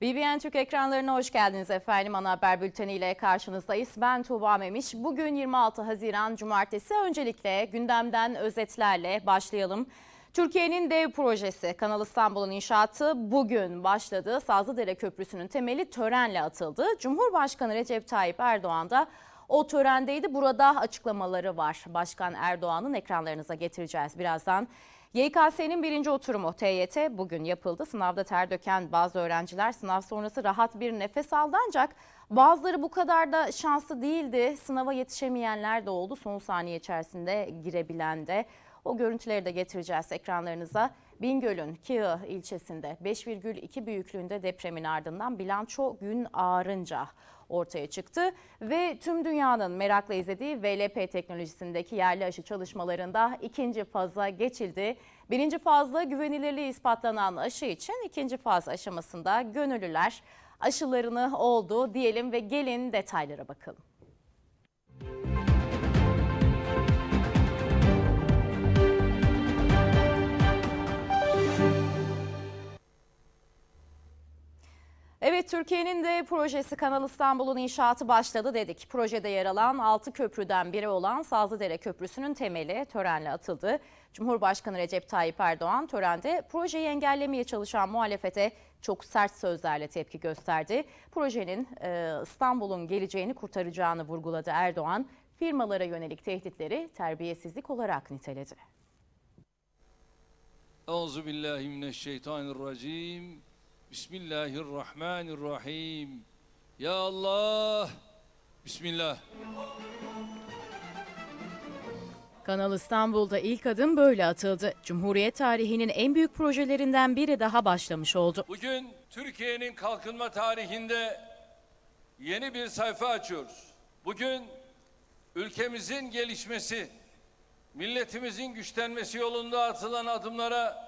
BBN Türk ekranlarına hoş geldiniz efendim. Ana haber bülteni ile karşınızdayız. Ben Tuğba Memiş. Bugün 26 Haziran Cumartesi. Öncelikle gündemden özetlerle başlayalım. Türkiye'nin dev projesi Kanal İstanbul'un inşaatı bugün başladı. Sazlıdere Köprüsü'nün temeli törenle atıldı. Cumhurbaşkanı Recep Tayyip Erdoğan da o törendeydi. Burada açıklamaları var. Başkan Erdoğan'ın ekranlarınıza getireceğiz birazdan. YKS'nin birinci oturumu TYT bugün yapıldı. Sınavda ter döken bazı öğrenciler sınav sonrası rahat bir nefes aldı ancak bazıları bu kadar da şanslı değildi. Sınava yetişemeyenler de oldu. Son saniye içerisinde girebilen de. O görüntüleri de getireceğiz ekranlarınıza. Bingöl'ün Kığ ilçesinde 5,2 büyüklüğünde depremin ardından bilanço gün ağarınca ortaya çıktı ve tüm dünyanın merakla izlediği VLP teknolojisindeki yerli aşı çalışmalarında ikinci faza geçildi. Birinci fazla güvenilirliği ispatlanan aşı için ikinci faz aşamasında gönüllüler aşılarını oldu diyelim ve gelin detaylara bakalım. Türkiye'nin de projesi Kanal İstanbul'un inşaatı başladı dedik. Projede yer alan 6 köprüden biri olan Sazlıdere Köprüsü'nün temeli törenle atıldı. Cumhurbaşkanı Recep Tayyip Erdoğan törende projeyi engellemeye çalışan muhalefete çok sert sözlerle tepki gösterdi. Projenin e, İstanbul'un geleceğini kurtaracağını vurguladı Erdoğan. Firmalara yönelik tehditleri terbiyesizlik olarak niteledi. Euzu billahi mineşşeytanirracim. Bismillahirrahmanirrahim. Ya Allah. Bismillah. Kanal İstanbul'da ilk adım böyle atıldı. Cumhuriyet tarihinin en büyük projelerinden biri daha başlamış oldu. Bugün Türkiye'nin kalkınma tarihinde yeni bir sayfa açıyoruz. Bugün ülkemizin gelişmesi, milletimizin güçlenmesi yolunda atılan adımlara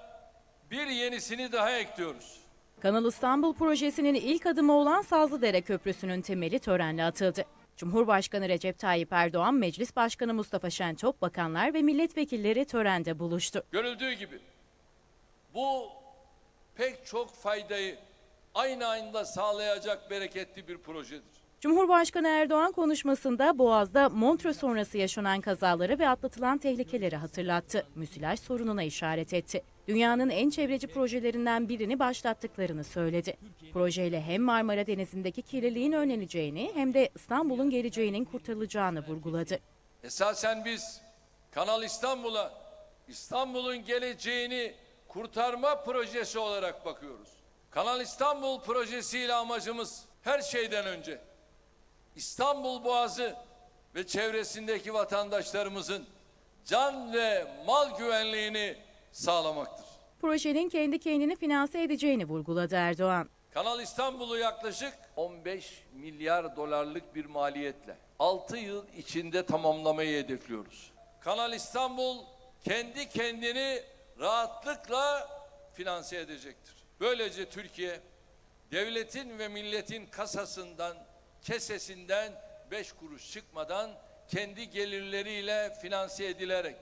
bir yenisini daha ekliyoruz. Kanal İstanbul projesinin ilk adımı olan Sazlıdere Köprüsü'nün temeli törenle atıldı. Cumhurbaşkanı Recep Tayyip Erdoğan, Meclis Başkanı Mustafa Şentop, bakanlar ve milletvekilleri törende buluştu. Görüldüğü gibi bu pek çok faydayı aynı anda sağlayacak bereketli bir projedir. Cumhurbaşkanı Erdoğan konuşmasında Boğaz'da Montreux sonrası yaşanan kazaları ve atlatılan tehlikeleri hatırlattı. Müsilaj sorununa işaret etti. Dünyanın en çevreci projelerinden birini başlattıklarını söyledi. Projeyle hem Marmara Denizi'ndeki kirliliğin önleneceğini hem de İstanbul'un geleceğinin kurtarılacağını vurguladı. Esasen biz Kanal İstanbul'a İstanbul'un geleceğini kurtarma projesi olarak bakıyoruz. Kanal İstanbul projesiyle amacımız her şeyden önce İstanbul Boğazı ve çevresindeki vatandaşlarımızın can ve mal güvenliğini sağlamaktır. Projenin kendi kendini finanse edeceğini vurguladı Erdoğan. Kanal İstanbul'u yaklaşık 15 milyar dolarlık bir maliyetle 6 yıl içinde tamamlamayı hedefliyoruz. Kanal İstanbul kendi kendini rahatlıkla finanse edecektir. Böylece Türkiye devletin ve milletin kasasından, kesesinden 5 kuruş çıkmadan kendi gelirleriyle finanse edilerek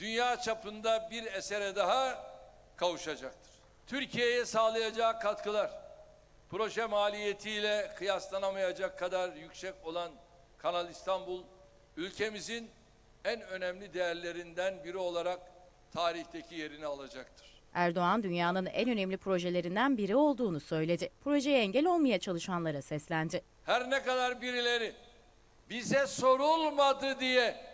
dünya çapında bir esere daha kavuşacaktır. Türkiye'ye sağlayacağı katkılar proje maliyetiyle kıyaslanamayacak kadar yüksek olan Kanal İstanbul ülkemizin en önemli değerlerinden biri olarak tarihteki yerini alacaktır. Erdoğan dünyanın en önemli projelerinden biri olduğunu söyledi. Projeye engel olmaya çalışanlara seslendi. Her ne kadar birileri bize sorulmadı diye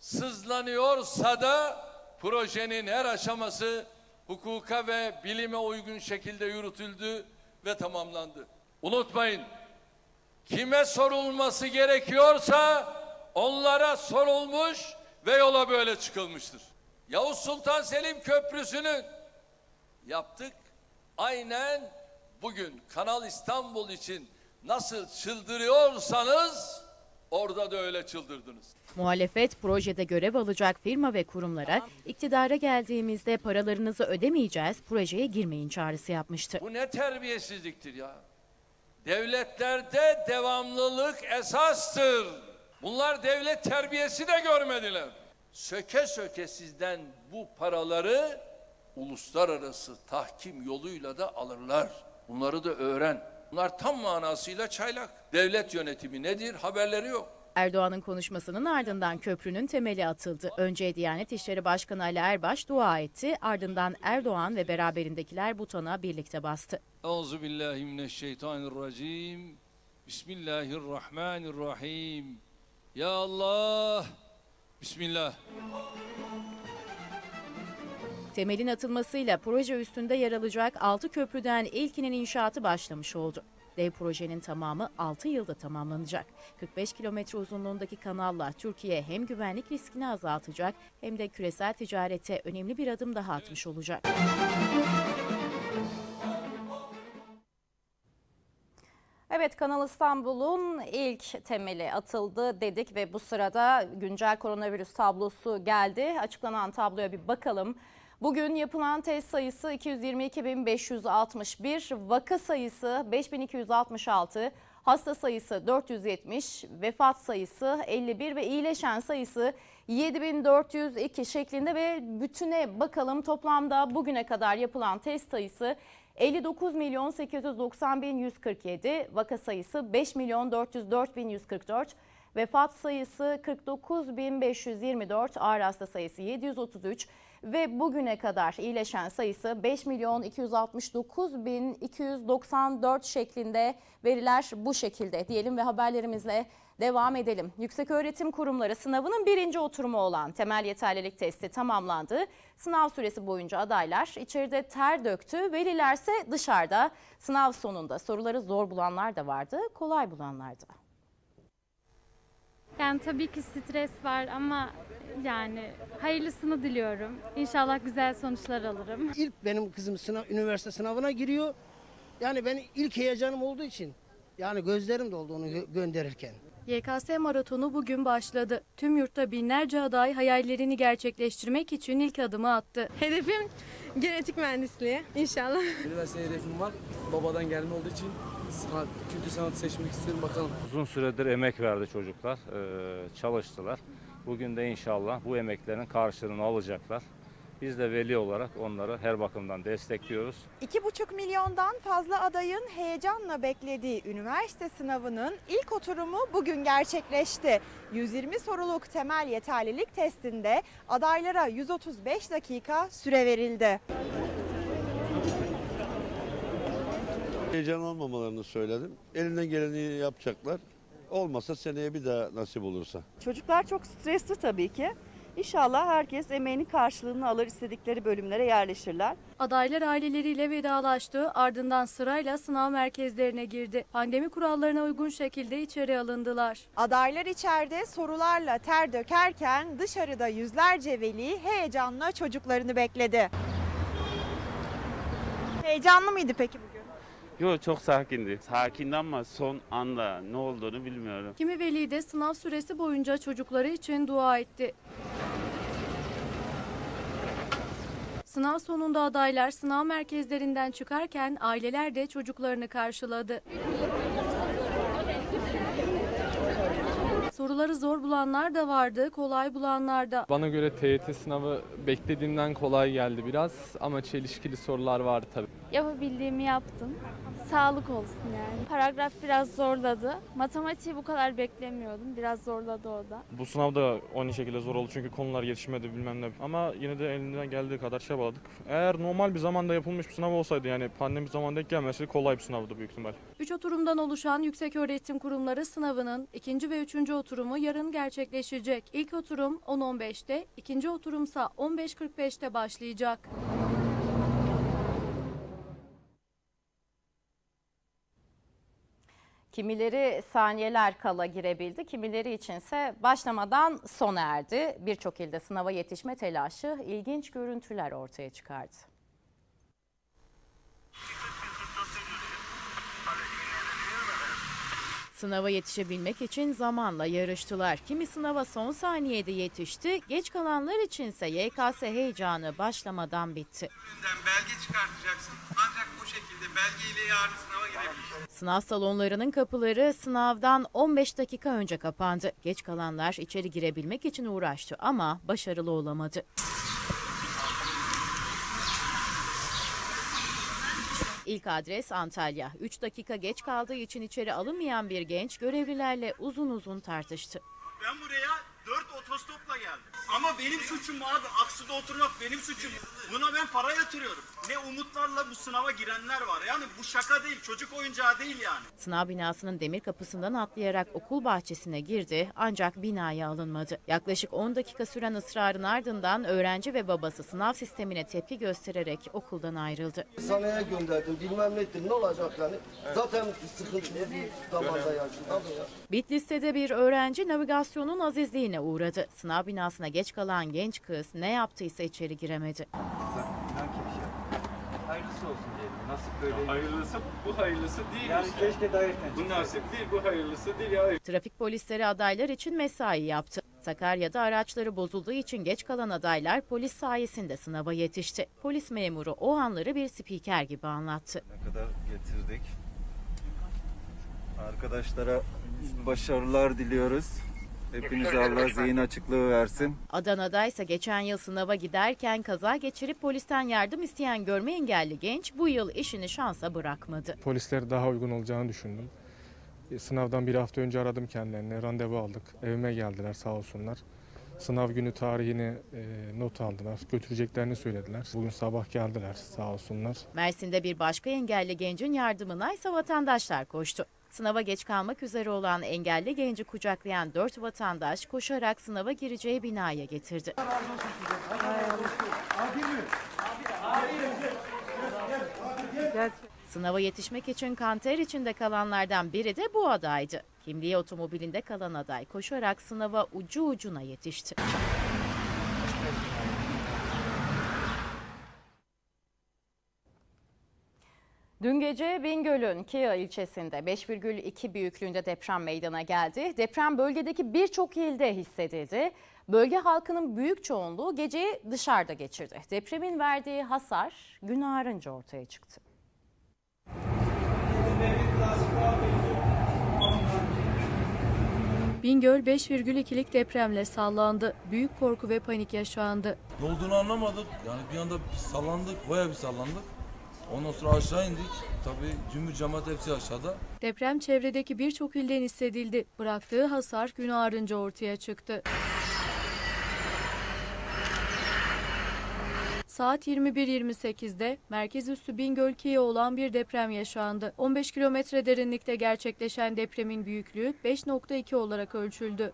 sızlanıyorsa da projenin her aşaması hukuka ve bilime uygun şekilde yürütüldü ve tamamlandı. Unutmayın, kime sorulması gerekiyorsa onlara sorulmuş ve yola böyle çıkılmıştır. Yavuz Sultan Selim Köprüsü'nün yaptık. Aynen bugün Kanal İstanbul için nasıl çıldırıyorsanız orada da öyle çıldırdınız. Muhalefet projede görev alacak firma ve kurumlara iktidara geldiğimizde paralarınızı ödemeyeceğiz, projeye girmeyin çağrısı yapmıştı. Bu ne terbiyesizliktir ya. Devletlerde devamlılık esastır. Bunlar devlet terbiyesi de görmediler. söke söke sizden bu paraları uluslararası tahkim yoluyla da alırlar. Bunları da öğren. Bunlar tam manasıyla çaylak. Devlet yönetimi nedir? Haberleri yok. Erdoğan'ın konuşmasının ardından köprünün temeli atıldı. Önce Diyanet İşleri Başkanı Ali Erbaş dua etti. Ardından Erdoğan ve beraberindekiler butona birlikte bastı. Euzu billahi mineşşeytanirracim. Bismillahirrahmanirrahim. Ya Allah. Bismillah. Temelin atılmasıyla proje üstünde yer alacak 6 köprüden ilkinin inşaatı başlamış oldu. Dev projenin tamamı 6 yılda tamamlanacak. 45 kilometre uzunluğundaki kanalla Türkiye hem güvenlik riskini azaltacak hem de küresel ticarete önemli bir adım daha atmış olacak. Evet Kanal İstanbul'un ilk temeli atıldı dedik ve bu sırada güncel koronavirüs tablosu geldi. Açıklanan tabloya bir bakalım. Bugün yapılan test sayısı 222.561, vaka sayısı 5266, hasta sayısı 470, vefat sayısı 51 ve iyileşen sayısı 7402 şeklinde ve bütüne bakalım toplamda bugüne kadar yapılan test sayısı 59 milyon 890 bin 147, vaka sayısı 5 milyon 404 bin 144, vefat sayısı 49 bin 524, ağır hasta sayısı 733 ve bugüne kadar iyileşen sayısı 5 milyon 269 bin 294 şeklinde veriler bu şekilde diyelim ve haberlerimizle devam edelim. Yükseköğretim Kurumları sınavının birinci oturumu olan temel yeterlilik testi tamamlandı. Sınav süresi boyunca adaylar içeride ter döktü, velilerse dışarıda. Sınav sonunda soruları zor bulanlar da vardı, kolay bulanlar da. Yani tabii ki stres var ama yani hayırlısını diliyorum. İnşallah güzel sonuçlar alırım. İlk benim kızım sınav, üniversite sınavına giriyor. Yani ben ilk heyecanım olduğu için yani gözlerim doldu onu gö- gönderirken. YKS maratonu bugün başladı. Tüm yurtta binlerce aday hayallerini gerçekleştirmek için ilk adımı attı. Hedefim genetik mühendisliği inşallah. Üniversite hedefim var. Babadan gelme olduğu için sanat, kültür sanatı seçmek istiyorum bakalım. Uzun süredir emek verdi çocuklar, eee, çalıştılar. Bugün de inşallah bu emeklerin karşılığını alacaklar. Biz de veli olarak onları her bakımdan destekliyoruz. 2,5 milyondan fazla adayın heyecanla beklediği üniversite sınavının ilk oturumu bugün gerçekleşti. 120 soruluk temel yeterlilik testinde adaylara 135 dakika süre verildi. Heyecan olmamalarını söyledim. Elinden geleni yapacaklar. Olmasa seneye bir daha nasip olursa. Çocuklar çok stresli tabii ki. İnşallah herkes emeğinin karşılığını alır istedikleri bölümlere yerleşirler. Adaylar aileleriyle vedalaştı, ardından sırayla sınav merkezlerine girdi. Pandemi kurallarına uygun şekilde içeri alındılar. Adaylar içeride sorularla ter dökerken dışarıda yüzlerce veli heyecanla çocuklarını bekledi. Heyecanlı mıydı peki? Yok çok sakindi. Sakindi ama son anda ne olduğunu bilmiyorum. Kimi veli de sınav süresi boyunca çocukları için dua etti. Sınav sonunda adaylar sınav merkezlerinden çıkarken aileler de çocuklarını karşıladı. Soruları zor bulanlar da vardı, kolay bulanlar da. Bana göre TYT sınavı beklediğimden kolay geldi biraz ama çelişkili sorular vardı tabii. Yapabildiğimi yaptım. Sağlık olsun yani. Paragraf biraz zorladı. Matematiği bu kadar beklemiyordum. Biraz zorladı orada. Bu sınav da aynı şekilde zor oldu çünkü konular yetişmedi bilmem ne. Ama yine de elinden geldiği kadar çabaladık. Eğer normal bir zamanda yapılmış bir sınav olsaydı yani pandemi zamanında denk gelmeseydi kolay bir sınavdı büyük ihtimal. Üç oturumdan oluşan Yükseköğretim Kurumları sınavının ikinci ve üçüncü oturumu yarın gerçekleşecek. İlk oturum 10.15'te, ikinci oturumsa 15.45'te başlayacak. Kimileri saniyeler kala girebildi, kimileri içinse başlamadan sona erdi. Birçok ilde sınava yetişme telaşı ilginç görüntüler ortaya çıkardı. Sınava yetişebilmek için zamanla yarıştılar. Kimi sınava son saniyede yetişti, geç kalanlar içinse YKS heyecanı başlamadan bitti. belge çıkartacaksın. Ancak bu şekilde belgeyle yarın sınava girebilirsin. Sınav salonlarının kapıları sınavdan 15 dakika önce kapandı. Geç kalanlar içeri girebilmek için uğraştı ama başarılı olamadı. İlk adres Antalya. 3 dakika geç kaldığı için içeri alınmayan bir genç görevlilerle uzun uzun tartıştı. Ben buraya 4 otostopla geldim. Ama benim suçum abi. Aksıda oturmak benim suçum. Buna ben para yatırıyorum. Ne umutlarla bu sınava girenler var. Yani bu şaka değil, çocuk oyuncağı değil yani. Sınav binasının demir kapısından atlayarak okul bahçesine girdi ancak binaya alınmadı. Yaklaşık 10 dakika süren ısrarın ardından öğrenci ve babası sınav sistemine tepki göstererek okuldan ayrıldı. Sanaya gönderdim bilmem ne ettim ne olacak yani. Zaten sıkıntılı bir zamanda yaşıyoruz. Abi ya. Bitlis'te bir öğrenci navigasyonun azizliğine uğradı. Sınav binasına geç kalan genç kız ne yaptıysa içeri giremedi. Hayırlısı olsun diyelim. Nasip böyle. Hayırlısı bu hayırlısı değil Yani işte. keşke daha erken Bu nasip değil bu hayırlısı değil ya. Trafik polisleri adaylar için mesai yaptı. Sakarya'da araçları bozulduğu için geç kalan adaylar polis sayesinde sınava yetişti. Polis memuru o anları bir spiker gibi anlattı. Ne kadar getirdik. Arkadaşlara başarılar diliyoruz. Hepinize Allah zihin açıklığı versin. Adana'da ise geçen yıl sınava giderken kaza geçirip polisten yardım isteyen görme engelli genç bu yıl işini şansa bırakmadı. Polisler daha uygun olacağını düşündüm. E, Sınavdan bir hafta önce aradım kendilerine, randevu aldık. Evime geldiler sağ olsunlar. Sınav günü tarihini e, not aldılar, götüreceklerini söylediler. Bugün sabah geldiler sağ olsunlar. Mersin'de bir başka engelli gencin yardımına ise vatandaşlar koştu. Sınava geç kalmak üzere olan engelli genci kucaklayan dört vatandaş koşarak sınava gireceği binaya getirdi. Sınava yetişmek için kanter içinde kalanlardan biri de bu adaydı. Kimliği otomobilinde kalan aday koşarak sınava ucu ucuna yetişti. Dün gece Bingöl'ün Kia ilçesinde 5,2 büyüklüğünde deprem meydana geldi. Deprem bölgedeki birçok ilde hissedildi. Bölge halkının büyük çoğunluğu geceyi dışarıda geçirdi. Depremin verdiği hasar gün ağarınca ortaya çıktı. Bingöl 5,2'lik depremle sallandı. Büyük korku ve panik yaşandı. Ne olduğunu anlamadık. Yani bir anda bir sallandık, bayağı bir sallandık. Ondan sonra aşağı indik. Tabii cümbür cemaat hepsi aşağıda. Deprem çevredeki birçok ilden hissedildi. Bıraktığı hasar gün ağarınca ortaya çıktı. Saat 21.28'de merkez üssü Bingöl Kiye olan bir deprem yaşandı. 15 kilometre derinlikte gerçekleşen depremin büyüklüğü 5.2 olarak ölçüldü.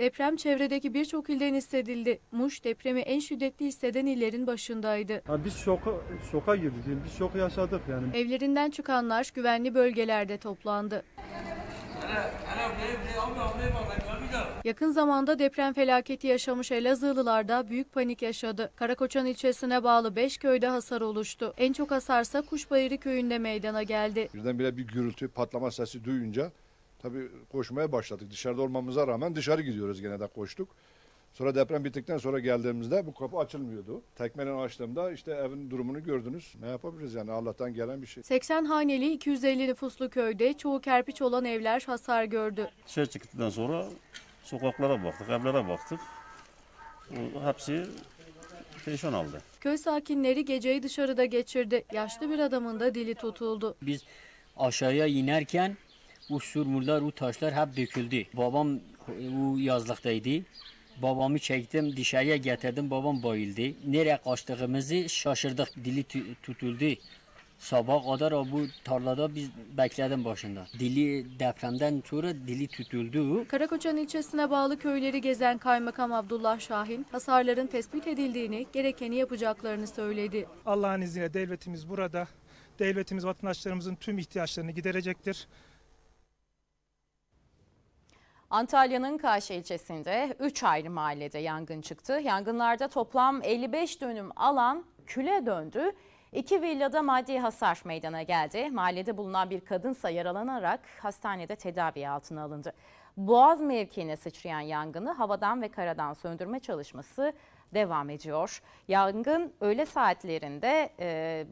Deprem çevredeki birçok ilden hissedildi. Muş depremi en şiddetli hisseden illerin başındaydı. Ha, biz şoka, şoka girdik. Yani Biz şoku yaşadık yani. Evlerinden çıkanlar güvenli bölgelerde toplandı. Yakın zamanda deprem felaketi yaşamış Elazığlılar da büyük panik yaşadı. Karakoçan ilçesine bağlı 5 köyde hasar oluştu. En çok hasarsa Kuşbayırı köyünde meydana geldi. Birdenbire bir gürültü, patlama sesi duyunca tabii koşmaya başladık. Dışarıda olmamıza rağmen dışarı gidiyoruz gene de koştuk. Sonra deprem bittikten sonra geldiğimizde bu kapı açılmıyordu. Tekmeden açtığımda işte evin durumunu gördünüz. Ne yapabiliriz yani Allah'tan gelen bir şey. 80 haneli 250 nüfuslu köyde çoğu kerpiç olan evler hasar gördü. Dışarı çıktıktan sonra sokaklara baktık, evlere baktık. Hepsi perişan aldı. Köy sakinleri geceyi dışarıda geçirdi. Yaşlı bir adamın da dili tutuldu. Biz aşağıya inerken bu surmurlar, bu taşlar hep döküldü. Babam o yazlıktaydı. Babamı çektim, dışarıya getirdim, babam bayıldı. Nereye kaçtığımızı şaşırdık, dili tu- tutuldu. Sabah kadar o bu tarlada biz bekledim başında. Dili depremden sonra dili tutuldu. Karakoçan ilçesine bağlı köyleri gezen Kaymakam Abdullah Şahin, hasarların tespit edildiğini, gerekeni yapacaklarını söyledi. Allah'ın izniyle devletimiz burada. Devletimiz vatandaşlarımızın tüm ihtiyaçlarını giderecektir. Antalya'nın Kaş ilçesinde 3 ayrı mahallede yangın çıktı. Yangınlarda toplam 55 dönüm alan küle döndü. İki villada maddi hasar meydana geldi. Mahallede bulunan bir kadınsa yaralanarak hastanede tedavi altına alındı. Boğaz mevkiine sıçrayan yangını havadan ve karadan söndürme çalışması devam ediyor. Yangın öğle saatlerinde e,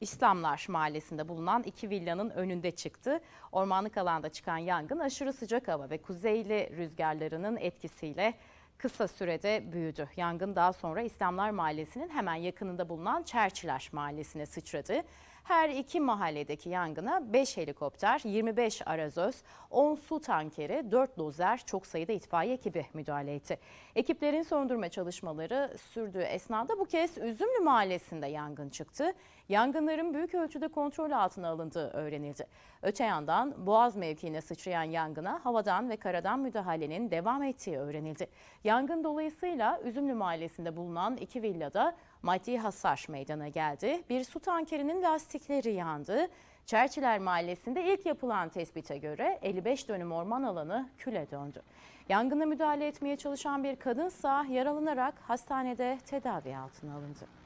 İslamlar Mahallesi'nde bulunan iki villanın önünde çıktı. Ormanlık alanda çıkan yangın aşırı sıcak hava ve kuzeyli rüzgarlarının etkisiyle kısa sürede büyüdü. Yangın daha sonra İslamlar Mahallesi'nin hemen yakınında bulunan Çerçiler Mahallesi'ne sıçradı. Her iki mahalledeki yangına 5 helikopter, 25 arazöz, 10 su tankeri, 4 dozer, çok sayıda itfaiye ekibi müdahale etti. Ekiplerin söndürme çalışmaları sürdüğü esnada bu kez Üzümlü Mahallesi'nde yangın çıktı. Yangınların büyük ölçüde kontrol altına alındığı öğrenildi. Öte yandan Boğaz mevkiine sıçrayan yangına havadan ve karadan müdahalenin devam ettiği öğrenildi. Yangın dolayısıyla Üzümlü Mahallesi'nde bulunan iki villada maddi hasar meydana geldi. Bir su tankerinin lastikleri yandı. Çerçiler Mahallesi'nde ilk yapılan tespite göre 55 dönüm orman alanı küle döndü. Yangına müdahale etmeye çalışan bir kadınsa yaralanarak hastanede tedavi altına alındı.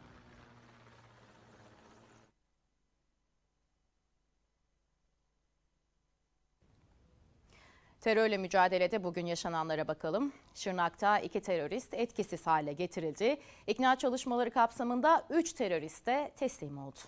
Terörle mücadelede bugün yaşananlara bakalım. Şırnak'ta iki terörist etkisiz hale getirildi. İkna çalışmaları kapsamında 3 teröriste teslim oldu.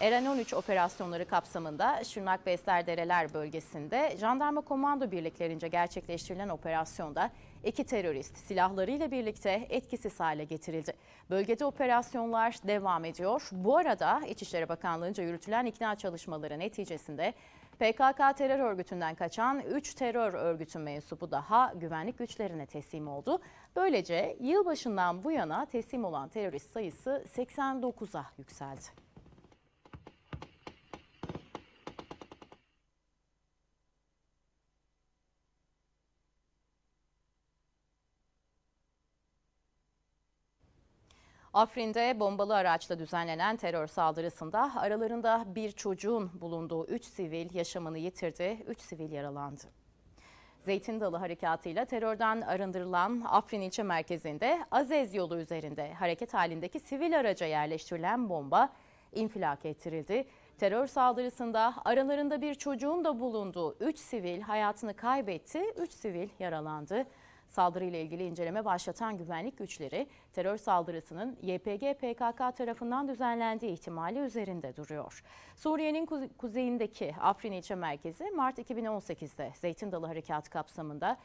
Eren 13 operasyonları kapsamında Şırnak Besler Dereler bölgesinde jandarma komando birliklerince gerçekleştirilen operasyonda iki terörist silahlarıyla birlikte etkisiz hale getirildi. Bölgede operasyonlar devam ediyor. Bu arada İçişleri Bakanlığı'nca yürütülen ikna çalışmaları neticesinde PKK terör örgütünden kaçan 3 terör örgütü mensubu daha güvenlik güçlerine teslim oldu. Böylece yılbaşından bu yana teslim olan terörist sayısı 89'a yükseldi. Afrin'de bombalı araçla düzenlenen terör saldırısında aralarında bir çocuğun bulunduğu 3 sivil yaşamını yitirdi, 3 sivil yaralandı. Zeytin Dalı harekatıyla terörden arındırılan Afrin ilçe merkezinde Azez yolu üzerinde hareket halindeki sivil araca yerleştirilen bomba infilak ettirildi. Terör saldırısında aralarında bir çocuğun da bulunduğu 3 sivil hayatını kaybetti, 3 sivil yaralandı. Saldırıyla ilgili inceleme başlatan güvenlik güçleri terör saldırısının YPG PKK tarafından düzenlendiği ihtimali üzerinde duruyor. Suriye'nin kuzeyindeki Afrin ilçe merkezi Mart 2018'de Zeytin Dalı Harekatı kapsamında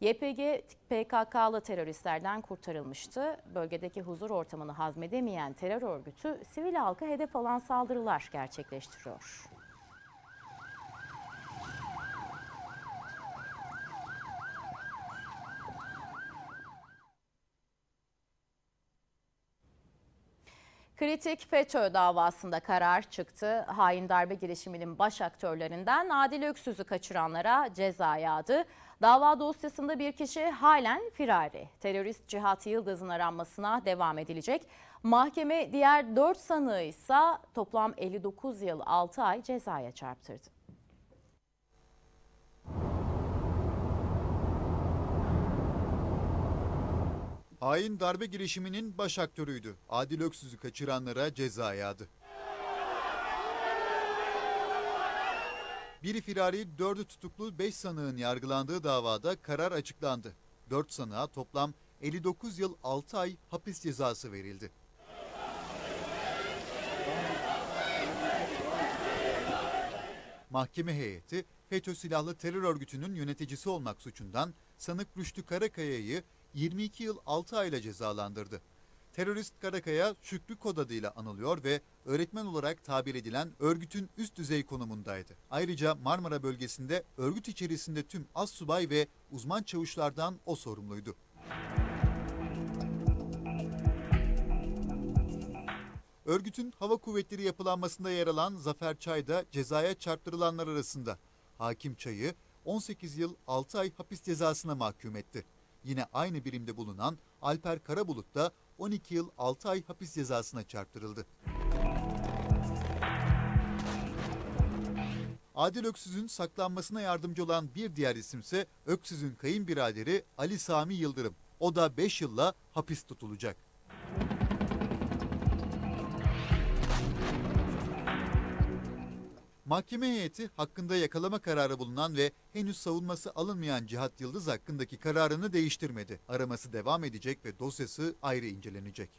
YPG PKK'lı teröristlerden kurtarılmıştı. Bölgedeki huzur ortamını hazmedemeyen terör örgütü sivil halka hedef alan saldırılar gerçekleştiriyor. Kritik FETÖ davasında karar çıktı. Hain darbe girişiminin baş aktörlerinden Adil Öksüz'ü kaçıranlara ceza yağdı. Dava dosyasında bir kişi halen firari. Terörist Cihat Yıldız'ın aranmasına devam edilecek. Mahkeme diğer 4 sanığı ise toplam 59 yıl 6 ay cezaya çarptırdı. Hain darbe girişiminin baş aktörüydü. Adil Öksüz'ü kaçıranlara ceza yağdı. Biri firari, dördü tutuklu, beş sanığın yargılandığı davada karar açıklandı. Dört sanığa toplam 59 yıl 6 ay hapis cezası verildi. Mahkeme heyeti FETÖ silahlı terör örgütünün yöneticisi olmak suçundan sanık Rüştü Karakaya'yı 22 yıl 6 ayla cezalandırdı. Terörist Karakaya Şükrü Kod adıyla anılıyor ve öğretmen olarak tabir edilen örgütün üst düzey konumundaydı. Ayrıca Marmara bölgesinde örgüt içerisinde tüm az subay ve uzman çavuşlardan o sorumluydu. Örgütün hava kuvvetleri yapılanmasında yer alan Zafer Çay da cezaya çarptırılanlar arasında. Hakim Çay'ı 18 yıl 6 ay hapis cezasına mahkum etti. Yine aynı birimde bulunan Alper Karabulut da 12 yıl 6 ay hapis cezasına çarptırıldı. Adil Öksüz'ün saklanmasına yardımcı olan bir diğer isimse Öksüz'ün kayınbiraderi Ali Sami Yıldırım. O da 5 yılla hapis tutulacak. Mahkeme heyeti hakkında yakalama kararı bulunan ve henüz savunması alınmayan Cihat Yıldız hakkındaki kararını değiştirmedi. Araması devam edecek ve dosyası ayrı incelenecek.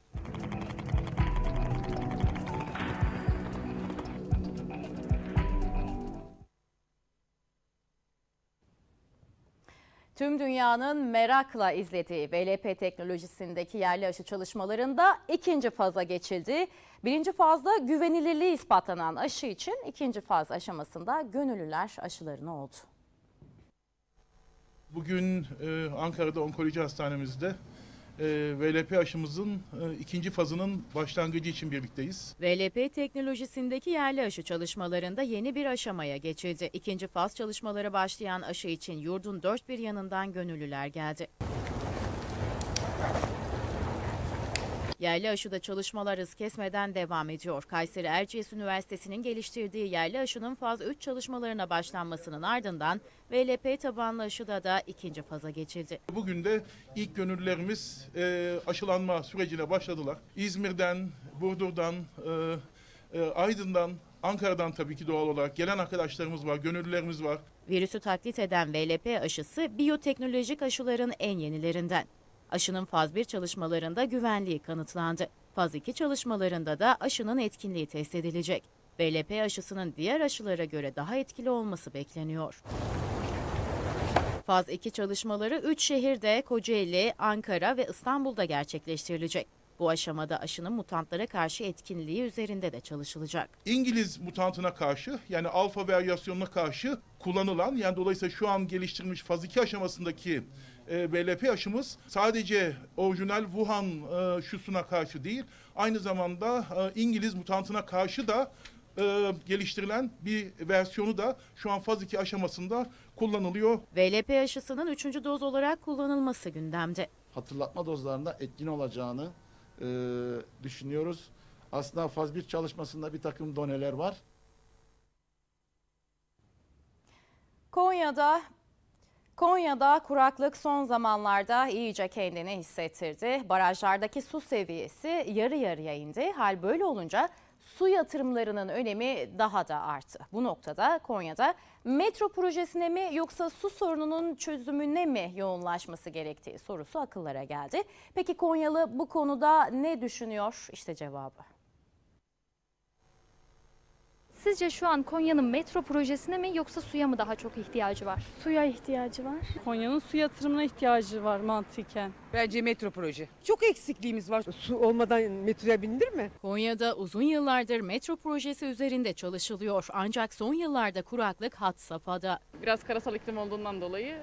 Tüm dünyanın merakla izlediği VLP teknolojisindeki yerli aşı çalışmalarında ikinci faza geçildi. Birinci fazda güvenilirliği ispatlanan aşı için ikinci faz aşamasında gönüllüler aşılarını oldu. Bugün e, Ankara'da onkoloji hastanemizde e, VLP aşımızın e, ikinci fazının başlangıcı için birlikteyiz. VLP teknolojisindeki yerli aşı çalışmalarında yeni bir aşamaya geçildi. İkinci faz çalışmaları başlayan aşı için yurdun dört bir yanından gönüllüler geldi. Yerli aşıda çalışmalar hız kesmeden devam ediyor. Kayseri Erciyes Üniversitesi'nin geliştirdiği yerli aşının faz 3 çalışmalarına başlanmasının ardından VLP tabanlı aşıda da ikinci faza geçildi. Bugün de ilk gönüllülerimiz e, aşılanma sürecine başladılar. İzmir'den, Burdur'dan, e, e, Aydın'dan, Ankara'dan tabii ki doğal olarak gelen arkadaşlarımız var, gönüllülerimiz var. Virüsü taklit eden VLP aşısı biyoteknolojik aşıların en yenilerinden. Aşının faz 1 çalışmalarında güvenliği kanıtlandı. Faz 2 çalışmalarında da aşının etkinliği test edilecek. VLP aşısının diğer aşılara göre daha etkili olması bekleniyor. Faz 2 çalışmaları 3 şehirde Kocaeli, Ankara ve İstanbul'da gerçekleştirilecek. Bu aşamada aşının mutantlara karşı etkinliği üzerinde de çalışılacak. İngiliz mutantına karşı yani alfa varyasyonuna karşı kullanılan yani dolayısıyla şu an geliştirilmiş faz 2 aşamasındaki e, VLP aşımız sadece orijinal Wuhan e, şusuna karşı değil aynı zamanda e, İngiliz mutantına karşı da e, geliştirilen bir versiyonu da şu an faz 2 aşamasında kullanılıyor. VLP aşısının 3. doz olarak kullanılması gündemde. hatırlatma dozlarında etkin olacağını e, düşünüyoruz. Aslında faz 1 çalışmasında bir takım doneler var. Konya'da Konya'da kuraklık son zamanlarda iyice kendini hissettirdi. Barajlardaki su seviyesi yarı yarıya indi. Hal böyle olunca su yatırımlarının önemi daha da arttı. Bu noktada Konya'da metro projesine mi yoksa su sorununun çözümüne mi yoğunlaşması gerektiği sorusu akıllara geldi. Peki Konyalı bu konuda ne düşünüyor? İşte cevabı. Sizce şu an Konya'nın metro projesine mi yoksa suya mı daha çok ihtiyacı var? Suya ihtiyacı var. Konya'nın su yatırımına ihtiyacı var mantıken. Bence metro proje. Çok eksikliğimiz var. Su olmadan metroya bindir mi? Konya'da uzun yıllardır metro projesi üzerinde çalışılıyor. Ancak son yıllarda kuraklık had safhada. Biraz karasal iklim olduğundan dolayı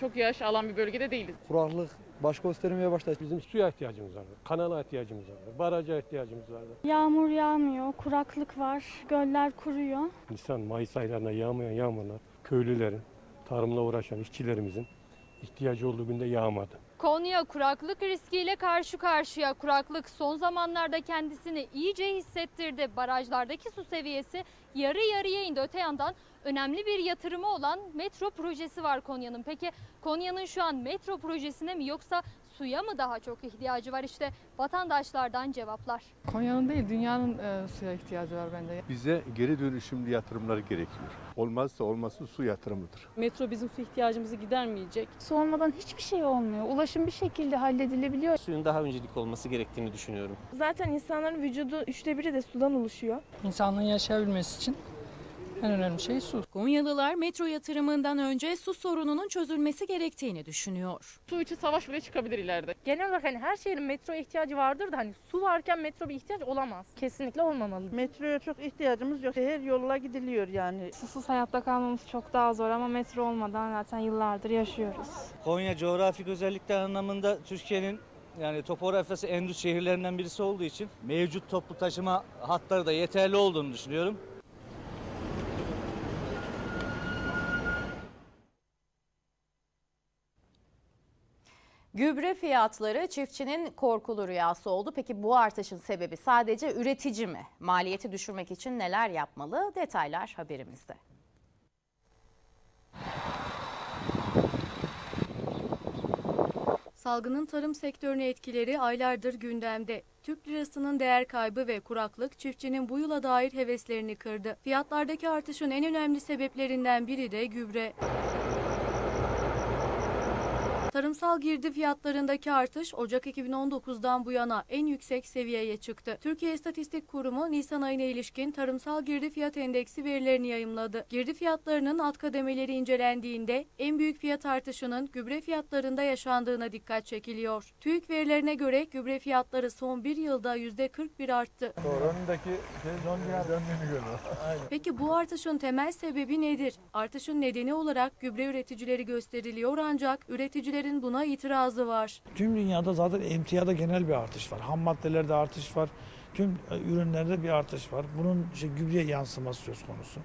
çok yağış alan bir bölgede değiliz. Kuraklık baş göstermeye başladı. Bizim suya ihtiyacımız var. Kanala ihtiyacımız var. Baraja ihtiyacımız var. Yağmur yağmıyor, kuraklık var, göller kuruyor. Nisan, Mayıs aylarında yağmayan yağmurlar köylülerin, tarımla uğraşan işçilerimizin ihtiyacı olduğu günde yağmadı. Konya kuraklık riskiyle karşı karşıya. Kuraklık son zamanlarda kendisini iyice hissettirdi. Barajlardaki su seviyesi yarı yarıya indi. Öte yandan önemli bir yatırımı olan metro projesi var Konya'nın. Peki Konya'nın şu an metro projesine mi yoksa suya mı daha çok ihtiyacı var? İşte vatandaşlardan cevaplar. Konya'nın değil dünyanın e, suya ihtiyacı var bence. Bize geri dönüşümlü yatırımlar gerekiyor. Olmazsa olması su yatırımıdır. Metro bizim su ihtiyacımızı gidermeyecek. Su olmadan hiçbir şey olmuyor. Ulaşım bir şekilde halledilebiliyor. Suyun daha öncelik olması gerektiğini düşünüyorum. Zaten insanların vücudu üçte biri de sudan oluşuyor. İnsanlığın yaşayabilmesi için en önemli şey su. Konyalılar metro yatırımından önce su sorununun çözülmesi gerektiğini düşünüyor. Su için savaş bile çıkabilir ileride. Genel olarak hani her şehrin metro ihtiyacı vardır da hani su varken metro bir ihtiyaç olamaz. Kesinlikle olmamalı. Metroya çok ihtiyacımız yok. Şehir yoluna gidiliyor yani. Susuz hayatta kalmamız çok daha zor ama metro olmadan zaten yıllardır yaşıyoruz. Konya coğrafik özellikler anlamında Türkiye'nin yani topografyası en düz şehirlerinden birisi olduğu için mevcut toplu taşıma hatları da yeterli olduğunu düşünüyorum. Gübre fiyatları çiftçinin korkulu rüyası oldu. Peki bu artışın sebebi sadece üretici mi? Maliyeti düşürmek için neler yapmalı? Detaylar haberimizde. Salgının tarım sektörüne etkileri aylardır gündemde. Türk lirasının değer kaybı ve kuraklık çiftçinin bu yıla dair heveslerini kırdı. Fiyatlardaki artışın en önemli sebeplerinden biri de gübre. Tarımsal girdi fiyatlarındaki artış Ocak 2019'dan bu yana en yüksek seviyeye çıktı. Türkiye İstatistik Kurumu Nisan ayına ilişkin tarımsal girdi fiyat endeksi verilerini yayımladı. Girdi fiyatlarının alt kademeleri incelendiğinde en büyük fiyat artışının gübre fiyatlarında yaşandığına dikkat çekiliyor. TÜİK verilerine göre gübre fiyatları son bir yılda %41 arttı. Döndüğünü görüyor. Peki bu artışın temel sebebi nedir? Artışın nedeni olarak gübre üreticileri gösteriliyor ancak üreticilerin buna itirazı var. Tüm dünyada zaten emtiyada genel bir artış var. Ham maddelerde artış var. Tüm e, ürünlerde bir artış var. Bunun işte gübreye yansıması söz konusu.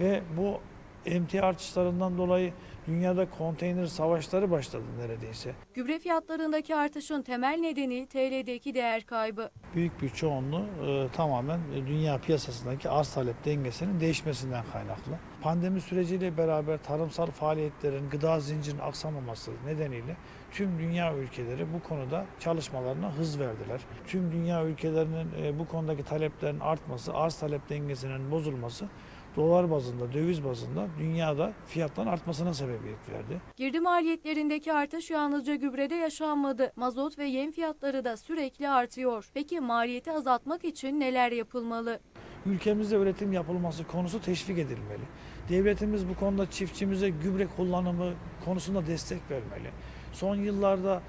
Ve bu emtia artışlarından dolayı dünyada konteyner savaşları başladı neredeyse. Gübre fiyatlarındaki artışın temel nedeni TL'deki değer kaybı. Büyük bir çoğunluğu e, tamamen dünya piyasasındaki arz talep dengesinin değişmesinden kaynaklı. Pandemi süreciyle beraber tarımsal faaliyetlerin, gıda zincirinin aksamaması nedeniyle tüm dünya ülkeleri bu konuda çalışmalarına hız verdiler. Tüm dünya ülkelerinin e, bu konudaki taleplerin artması, arz talep dengesinin bozulması dolar bazında, döviz bazında dünyada fiyatların artmasına sebebiyet verdi. Girdi maliyetlerindeki artış yalnızca gübrede yaşanmadı. Mazot ve yem fiyatları da sürekli artıyor. Peki maliyeti azaltmak için neler yapılmalı? Ülkemizde üretim yapılması konusu teşvik edilmeli. Devletimiz bu konuda çiftçimize gübre kullanımı konusunda destek vermeli. Son yıllarda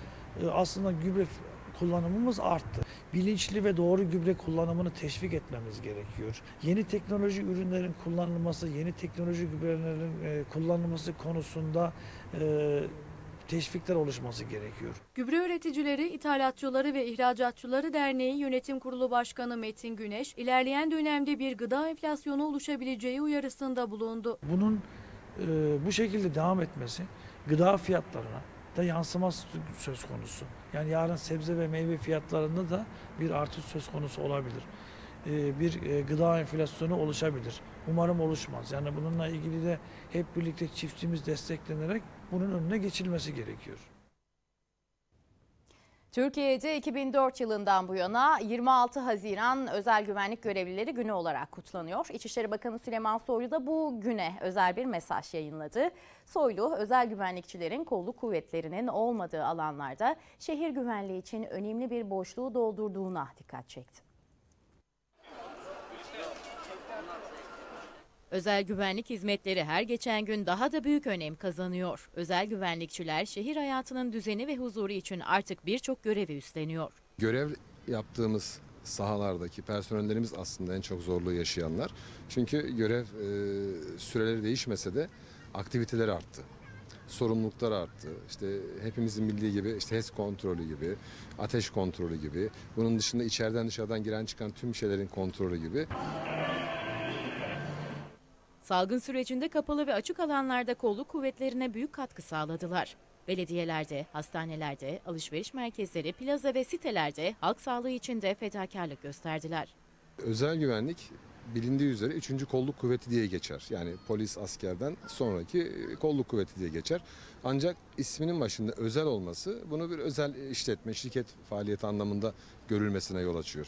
e, aslında gübre kullanımımız arttı. Bilinçli ve doğru gübre kullanımını teşvik etmemiz gerekiyor. Yeni teknoloji ürünlerin kullanılması, yeni teknoloji gübrelerin e, kullanılması konusunda e, teşvikler oluşması gerekiyor. Gübre Üreticileri, İthalatçıları ve İhracatçıları Derneği Yönetim Kurulu Başkanı Metin Güneş, ilerleyen dönemde bir gıda enflasyonu oluşabileceği uyarısında bulundu. Bunun e, bu şekilde devam etmesi gıda fiyatlarına da yansıması söz konusu. Yani yarın sebze ve meyve fiyatlarında da bir artış söz konusu olabilir. E, bir e, gıda enflasyonu oluşabilir. Umarım oluşmaz. Yani bununla ilgili de hep birlikte çiftçimiz desteklenerek bunun önüne geçilmesi gerekiyor. Türkiye'de 2004 yılından bu yana 26 Haziran Özel Güvenlik Görevlileri Günü olarak kutlanıyor. İçişleri Bakanı Süleyman Soylu da bu güne özel bir mesaj yayınladı. Soylu, özel güvenlikçilerin kolluk kuvvetlerinin olmadığı alanlarda şehir güvenliği için önemli bir boşluğu doldurduğuna dikkat çekti. Özel güvenlik hizmetleri her geçen gün daha da büyük önem kazanıyor. Özel güvenlikçiler şehir hayatının düzeni ve huzuru için artık birçok görevi üstleniyor. Görev yaptığımız sahalardaki personellerimiz aslında en çok zorluğu yaşayanlar. Çünkü görev e, süreleri değişmese de aktiviteleri arttı. Sorumluluklar arttı. İşte hepimizin bildiği gibi işte HES kontrolü gibi, ateş kontrolü gibi, bunun dışında içeriden dışarıdan giren çıkan tüm şeylerin kontrolü gibi. Salgın sürecinde kapalı ve açık alanlarda kolluk kuvvetlerine büyük katkı sağladılar. Belediyelerde, hastanelerde, alışveriş merkezleri, plaza ve sitelerde halk sağlığı için de fedakarlık gösterdiler. Özel güvenlik bilindiği üzere 3. kolluk kuvveti diye geçer. Yani polis askerden sonraki kolluk kuvveti diye geçer. Ancak isminin başında özel olması bunu bir özel işletme, şirket faaliyeti anlamında görülmesine yol açıyor.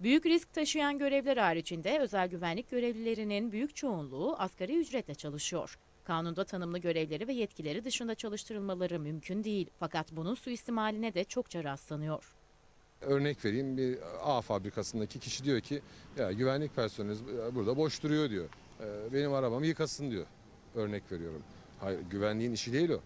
Büyük risk taşıyan görevler haricinde özel güvenlik görevlilerinin büyük çoğunluğu asgari ücretle çalışıyor. Kanunda tanımlı görevleri ve yetkileri dışında çalıştırılmaları mümkün değil. Fakat bunun suistimaline de çokça rastlanıyor. Örnek vereyim bir A fabrikasındaki kişi diyor ki ya güvenlik personeli burada boş duruyor diyor. "Ee, Benim arabamı yıkasın diyor. Örnek veriyorum. Hayır güvenliğin işi değil o.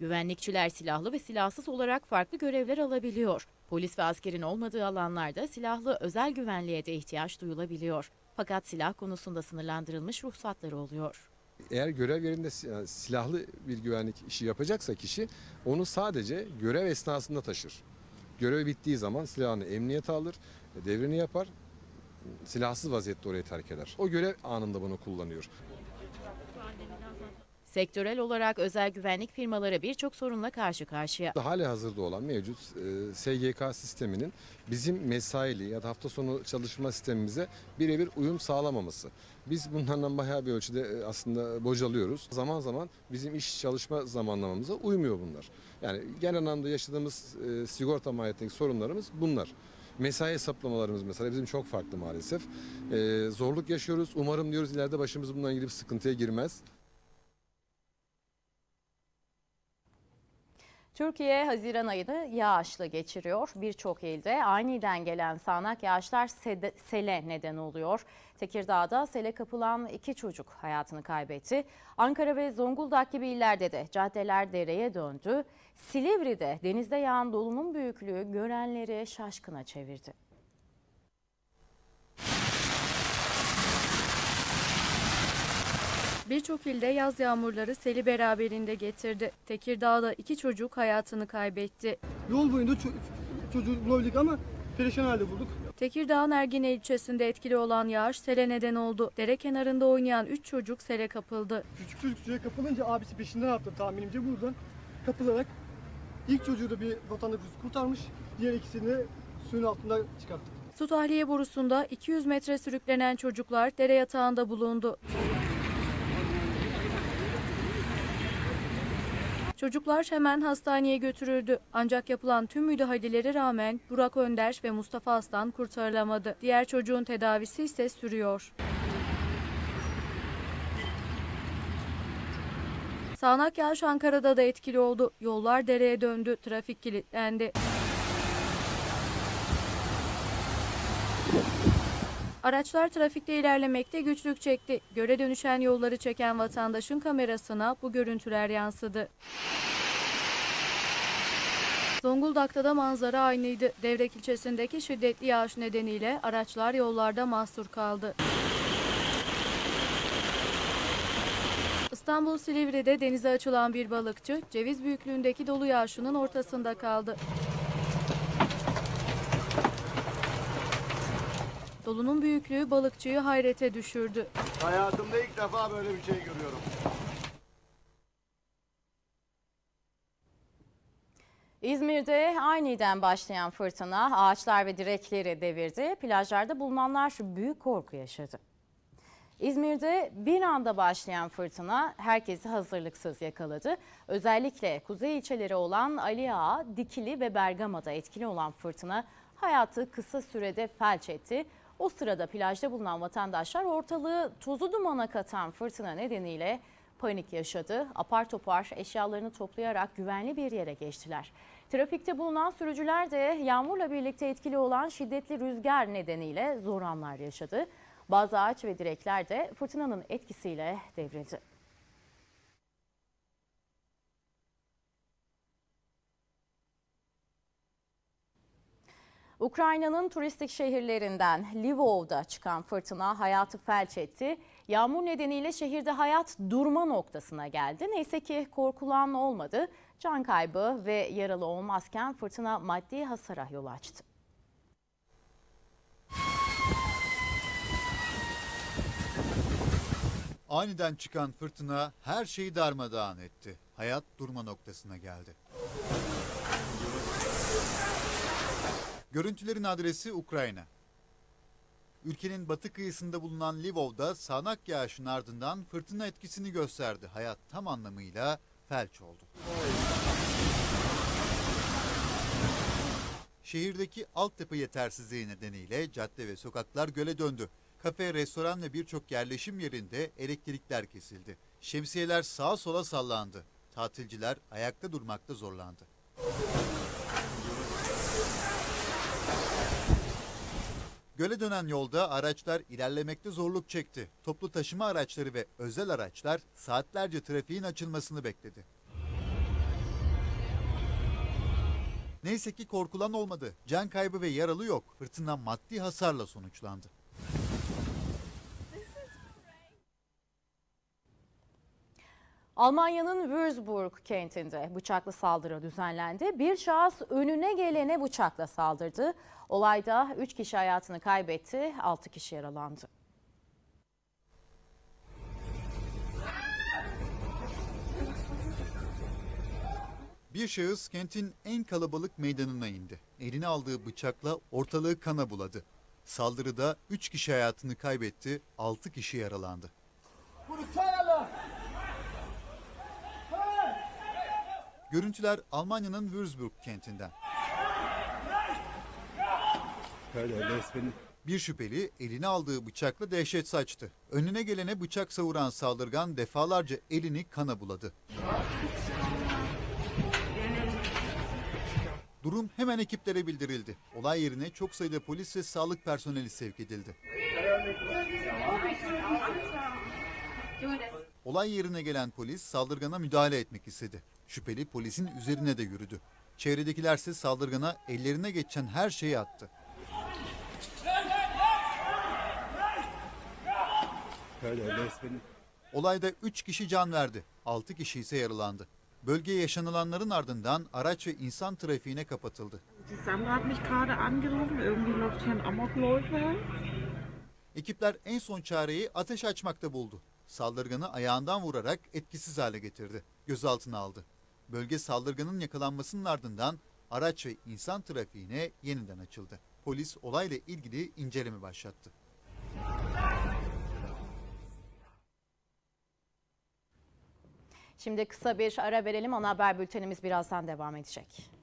Güvenlikçiler silahlı ve silahsız olarak farklı görevler alabiliyor. Polis ve askerin olmadığı alanlarda silahlı özel güvenliğe de ihtiyaç duyulabiliyor. Fakat silah konusunda sınırlandırılmış ruhsatları oluyor. Eğer görev yerinde silahlı bir güvenlik işi yapacaksa kişi onu sadece görev esnasında taşır. Görev bittiği zaman silahını emniyete alır, devrini yapar, silahsız vaziyette orayı terk eder. O görev anında bunu kullanıyor. Sektörel olarak özel güvenlik firmaları birçok sorunla karşı karşıya. Hali hazırda olan mevcut e, SGK sisteminin bizim mesaili ya da hafta sonu çalışma sistemimize birebir uyum sağlamaması. Biz bunlardan bayağı bir ölçüde e, aslında bocalıyoruz. Zaman zaman bizim iş çalışma zamanlamamıza uymuyor bunlar. Yani genel anlamda yaşadığımız e, sigorta maliyetindeki sorunlarımız bunlar. Mesai hesaplamalarımız mesela bizim çok farklı maalesef. E, zorluk yaşıyoruz. Umarım diyoruz ileride başımız bundan ilgili sıkıntıya girmez. Türkiye Haziran ayını yağışlı geçiriyor. Birçok ilde aniden gelen sağanak yağışlar sele neden oluyor. Tekirdağ'da sele kapılan iki çocuk hayatını kaybetti. Ankara ve Zonguldak gibi illerde de caddeler dereye döndü. Silivri'de denizde yağan dolunun büyüklüğü görenleri şaşkına çevirdi. Birçok ilde yaz yağmurları seli beraberinde getirdi. Tekirdağ'da iki çocuk hayatını kaybetti. Yol boyunda ço- çocuğu bulabildik ama perişan halde bulduk. Tekirdağ'ın Ergine ilçesinde etkili olan yağış sele neden oldu. Dere kenarında oynayan 3 çocuk sele kapıldı. Küçük çocuk suya kapılınca abisi peşinden attı tahminimce buradan kapılarak ilk çocuğu da bir vatandaş kurtarmış. Diğer ikisini suyun altında çıkarttık. Su tahliye borusunda 200 metre sürüklenen çocuklar dere yatağında bulundu. Çocuklar hemen hastaneye götürüldü. Ancak yapılan tüm müdahalelere rağmen Burak Önder ve Mustafa Aslan kurtarılamadı. Diğer çocuğun tedavisi ise sürüyor. Sağanak yağış Ankara'da da etkili oldu. Yollar dereye döndü, trafik kilitlendi. Araçlar trafikte ilerlemekte güçlük çekti. Göle dönüşen yolları çeken vatandaşın kamerasına bu görüntüler yansıdı. Zonguldak'ta da manzara aynıydı. Devrek ilçesindeki şiddetli yağış nedeniyle araçlar yollarda mahsur kaldı. İstanbul Silivri'de denize açılan bir balıkçı ceviz büyüklüğündeki dolu yağışının ortasında kaldı. Dolunun büyüklüğü balıkçıyı hayrete düşürdü. Hayatımda ilk defa böyle bir şey görüyorum. İzmir'de aniden başlayan fırtına ağaçlar ve direkleri devirdi. Plajlarda bulunanlar büyük korku yaşadı. İzmir'de bir anda başlayan fırtına herkesi hazırlıksız yakaladı. Özellikle kuzey ilçeleri olan Ali Ağa, Dikili ve Bergama'da etkili olan fırtına hayatı kısa sürede felç etti. O sırada plajda bulunan vatandaşlar ortalığı tozu dumana katan fırtına nedeniyle panik yaşadı. Apar topar eşyalarını toplayarak güvenli bir yere geçtiler. Trafikte bulunan sürücüler de yağmurla birlikte etkili olan şiddetli rüzgar nedeniyle zor anlar yaşadı. Bazı ağaç ve direkler de fırtınanın etkisiyle devrildi. Ukrayna'nın turistik şehirlerinden Lvov'da çıkan fırtına hayatı felç etti. Yağmur nedeniyle şehirde hayat durma noktasına geldi. Neyse ki korkulan olmadı. Can kaybı ve yaralı olmazken fırtına maddi hasara yol açtı. Aniden çıkan fırtına her şeyi darmadağın etti. Hayat durma noktasına geldi. Görüntülerin adresi Ukrayna. Ülkenin batı kıyısında bulunan Lvov'da sağanak yağışın ardından fırtına etkisini gösterdi. Hayat tam anlamıyla felç oldu. Şehirdeki altyapı yetersizliği nedeniyle cadde ve sokaklar göle döndü. Kafe, restoran ve birçok yerleşim yerinde elektrikler kesildi. Şemsiyeler sağa sola sallandı. Tatilciler ayakta durmakta zorlandı. Göle dönen yolda araçlar ilerlemekte zorluk çekti. Toplu taşıma araçları ve özel araçlar saatlerce trafiğin açılmasını bekledi. Neyse ki korkulan olmadı. Can kaybı ve yaralı yok. Fırtına maddi hasarla sonuçlandı. Almanya'nın Würzburg kentinde bıçaklı saldırı düzenlendi. Bir şahıs önüne gelene bıçakla saldırdı. Olayda 3 kişi hayatını kaybetti, 6 kişi yaralandı. Bir şahıs kentin en kalabalık meydanına indi. Eline aldığı bıçakla ortalığı kana buladı. Saldırıda 3 kişi hayatını kaybetti, 6 kişi yaralandı. Görüntüler Almanya'nın Würzburg kentinden. Bir şüpheli eline aldığı bıçakla dehşet saçtı. Önüne gelene bıçak savuran saldırgan defalarca elini kana buladı. Durum hemen ekiplere bildirildi. Olay yerine çok sayıda polis ve sağlık personeli sevk edildi. Olay yerine gelen polis saldırgana müdahale etmek istedi. Şüpheli polisin üzerine de yürüdü. Çevredekilerse saldırgana ellerine geçen her şeyi attı. Olayda 3 kişi can verdi, 6 kişi ise yaralandı. Bölgeye yaşanılanların ardından araç ve insan trafiğine kapatıldı. Ekipler en son çareyi ateş açmakta buldu. Saldırganı ayağından vurarak etkisiz hale getirdi. Gözaltına aldı. Bölge saldırganın yakalanmasının ardından araç ve insan trafiğine yeniden açıldı. Polis olayla ilgili inceleme başlattı. Şimdi kısa bir ara verelim. Ana haber bültenimiz birazdan devam edecek.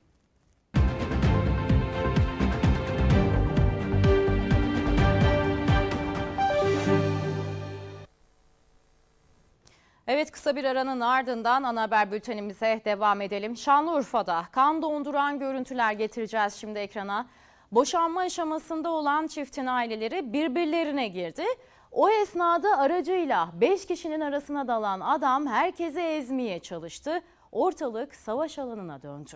Evet kısa bir aranın ardından ana haber bültenimize devam edelim. Şanlıurfa'da kan donduran görüntüler getireceğiz şimdi ekrana. Boşanma aşamasında olan çiftin aileleri birbirlerine girdi. O esnada aracıyla 5 kişinin arasına dalan adam herkesi ezmeye çalıştı. Ortalık savaş alanına döndü.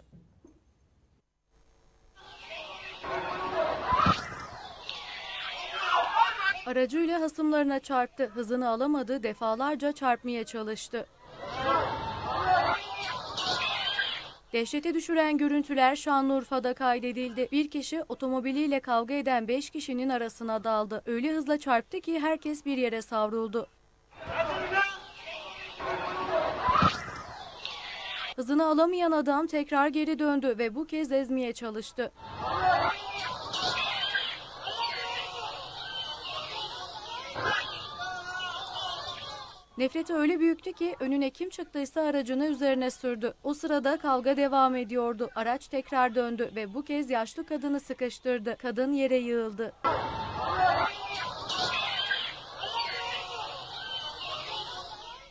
Aracıyla hasımlarına çarptı. Hızını alamadı, defalarca çarpmaya çalıştı. Dehşete düşüren görüntüler Şanlıurfa'da kaydedildi. Bir kişi otomobiliyle kavga eden 5 kişinin arasına daldı. Öyle hızla çarptı ki herkes bir yere savruldu. Hızını alamayan adam tekrar geri döndü ve bu kez ezmeye çalıştı. Nefreti öyle büyüktü ki önüne kim çıktıysa aracını üzerine sürdü. O sırada kavga devam ediyordu. Araç tekrar döndü ve bu kez yaşlı kadını sıkıştırdı. Kadın yere yığıldı.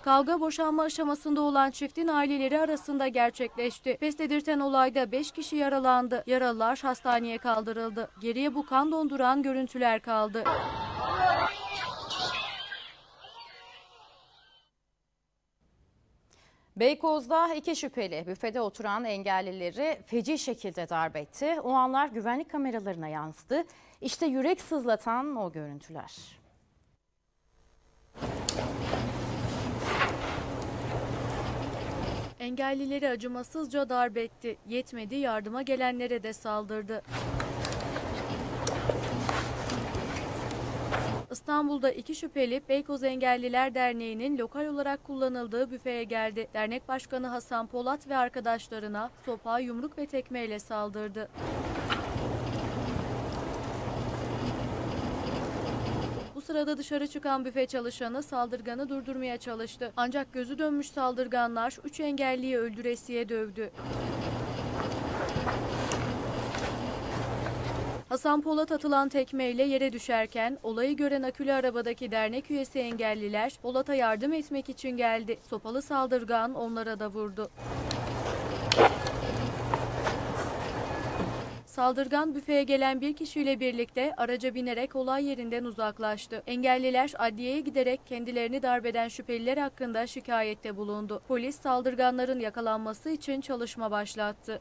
Kavga boşanma aşamasında olan çiftin aileleri arasında gerçekleşti. Pes dedirten olayda 5 kişi yaralandı. Yaralılar hastaneye kaldırıldı. Geriye bu kan donduran görüntüler kaldı. Beykoz'da iki şüpheli büfede oturan engellileri feci şekilde darp etti. O anlar güvenlik kameralarına yansıdı. İşte yürek sızlatan o görüntüler. Engellileri acımasızca darp etti. Yetmedi yardıma gelenlere de saldırdı. İstanbul'da iki şüpheli Beykoz Engelliler Derneği'nin lokal olarak kullanıldığı büfeye geldi. Dernek Başkanı Hasan Polat ve arkadaşlarına sopa, yumruk ve tekmeyle saldırdı. Bu sırada dışarı çıkan büfe çalışanı saldırganı durdurmaya çalıştı. Ancak gözü dönmüş saldırganlar 3 engelliyi öldüresiye dövdü. Hasan Polat atılan tekmeyle yere düşerken olayı gören akülü arabadaki dernek üyesi engelliler Polat'a yardım etmek için geldi. Sopalı saldırgan onlara da vurdu. Saldırgan büfeye gelen bir kişiyle birlikte araca binerek olay yerinden uzaklaştı. Engelliler adliyeye giderek kendilerini darbeden şüpheliler hakkında şikayette bulundu. Polis saldırganların yakalanması için çalışma başlattı.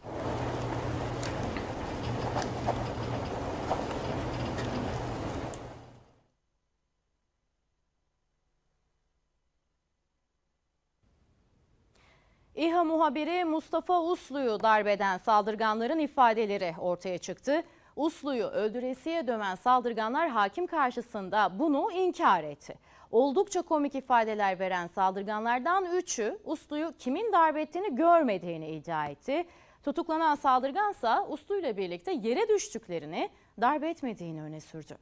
İHA muhabiri Mustafa Uslu'yu darbeden saldırganların ifadeleri ortaya çıktı. Uslu'yu öldüresiye döven saldırganlar hakim karşısında bunu inkar etti. Oldukça komik ifadeler veren saldırganlardan üçü Uslu'yu kimin darp ettiğini görmediğini iddia etti. Tutuklanan saldırgansa Uslu ile birlikte yere düştüklerini darp etmediğini öne sürdü.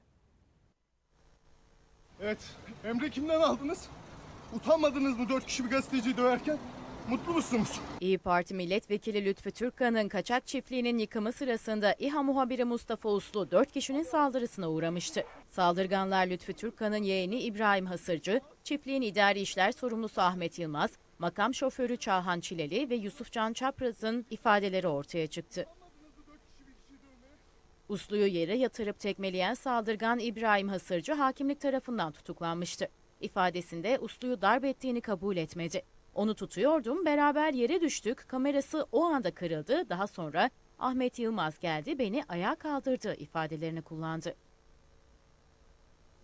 Evet, emri kimden aldınız? Utanmadınız mı dört kişi bir gazeteciyi döverken? Mutlu musunuz? İyi Parti Milletvekili Lütfü Türkkan'ın kaçak çiftliğinin yıkımı sırasında İHA muhabiri Mustafa Uslu 4 kişinin saldırısına uğramıştı. Saldırganlar Lütfü Türkkan'ın yeğeni İbrahim Hasırcı, çiftliğin idari işler sorumlusu Ahmet Yılmaz, makam şoförü Çağhan Çileli ve Yusufcan Çapraz'ın ifadeleri ortaya çıktı. Uslu'yu yere yatırıp tekmeleyen saldırgan İbrahim Hasırcı hakimlik tarafından tutuklanmıştı. İfadesinde Uslu'yu darp ettiğini kabul etmedi. Onu tutuyordum, beraber yere düştük, kamerası o anda kırıldı, daha sonra Ahmet Yılmaz geldi, beni ayağa kaldırdı ifadelerini kullandı.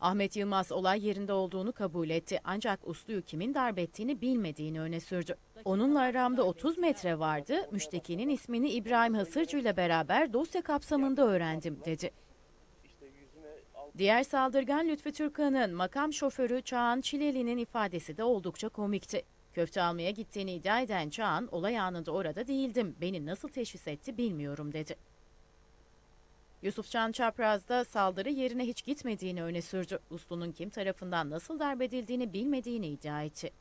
Ahmet Yılmaz olay yerinde olduğunu kabul etti ancak Uslu'yu kimin darp ettiğini bilmediğini öne sürdü. Onunla aramda 30 metre vardı, müştekinin ismini İbrahim Hasırcı ile beraber dosya kapsamında öğrendim dedi. Diğer saldırgan Lütfü Türkan'ın makam şoförü Çağan Çileli'nin ifadesi de oldukça komikti. Köfte almaya gittiğini iddia eden Çağan, olay anında orada değildim, beni nasıl teşhis etti bilmiyorum dedi. Yusufcan Çapraz da saldırı yerine hiç gitmediğini öne sürdü. Uslu'nun kim tarafından nasıl darp edildiğini bilmediğini iddia etti.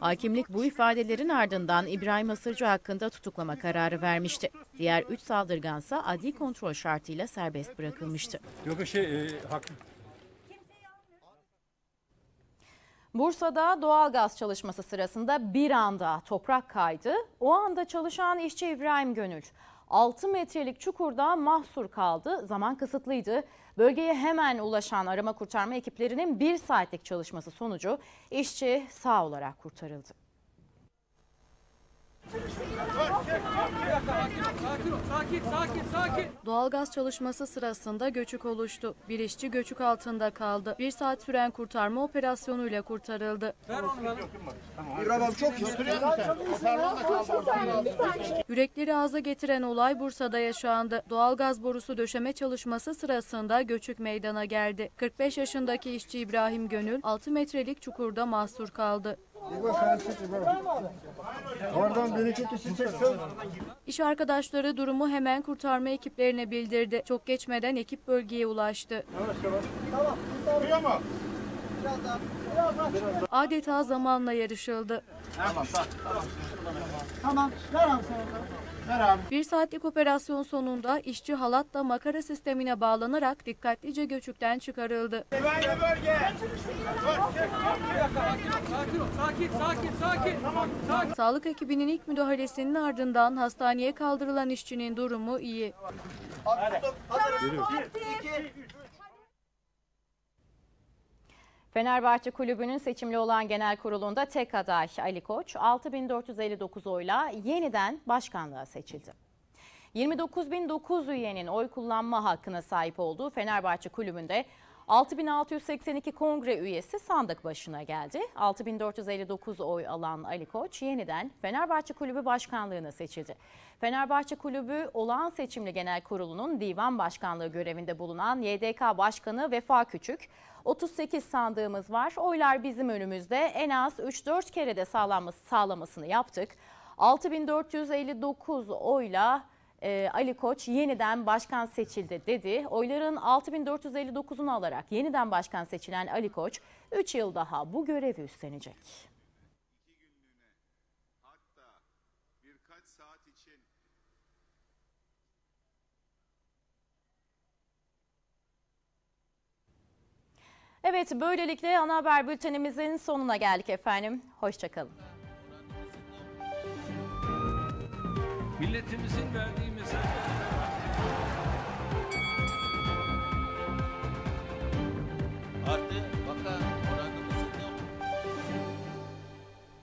Hakimlik bu ifadelerin ardından İbrahim Hasırcı hakkında tutuklama kararı vermişti. Diğer 3 saldırgansa adli kontrol şartıyla serbest bırakılmıştı. Yok şey e, haklı. Bursa'da doğalgaz çalışması sırasında bir anda toprak kaydı. O anda çalışan işçi İbrahim Gönül 6 metrelik çukurda mahsur kaldı. Zaman kısıtlıydı. Bölgeye hemen ulaşan arama kurtarma ekiplerinin bir saatlik çalışması sonucu işçi sağ olarak kurtarıldı. Doğalgaz çalışması sırasında göçük oluştu. Bir işçi göçük altında kaldı. Bir saat süren kurtarma operasyonuyla kurtarıldı. Yürekleri ağza getiren olay Bursa'da yaşandı. Doğalgaz borusu döşeme çalışması sırasında göçük meydana geldi. 45 yaşındaki işçi İbrahim Gönül 6 metrelik çukurda mahsur kaldı. Oradan bir iki kişi çeksin. İş arkadaşları durumu hemen kurtarma ekiplerine bildirdi. Çok geçmeden ekip bölgeye ulaştı. Adeta zamanla yarışıldı. Tamam, tamam. Tamam, ver abi Ver abi. Bir saatlik operasyon sonunda işçi halatla makara sistemine bağlanarak dikkatlice göçükten çıkarıldı. Güvenli bölge. Sakin, sakin, sakin. Sakin. Sağlık ekibinin ilk müdahalesinin ardından hastaneye kaldırılan işçinin durumu iyi. Fenerbahçe Kulübü'nün seçimli olan genel kurulunda tek aday Ali Koç 6459 oyla yeniden başkanlığa seçildi. 29.009 üyenin oy kullanma hakkına sahip olduğu Fenerbahçe Kulübü'nde 6682 kongre üyesi sandık başına geldi. 6459 oy alan Ali Koç yeniden Fenerbahçe Kulübü başkanlığına seçildi. Fenerbahçe Kulübü olağan seçimli genel kurulunun divan başkanlığı görevinde bulunan YDK Başkanı Vefa Küçük, 38 sandığımız var. Oylar bizim önümüzde. En az 3-4 kere de sağlanması, sağlamasını yaptık. 6459 oyla e, Ali Koç yeniden başkan seçildi dedi. Oyların 6459'unu alarak yeniden başkan seçilen Ali Koç 3 yıl daha bu görevi üstlenecek. Evet böylelikle ana haber bültenimizin sonuna geldik efendim. Hoşçakalın. Milletimizin verdiği mesajlar. Artı